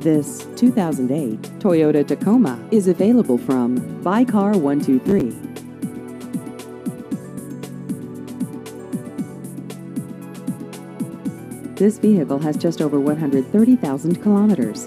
This 2008 Toyota Tacoma is available from Buy Car 123. This vehicle has just over 130,000 kilometers.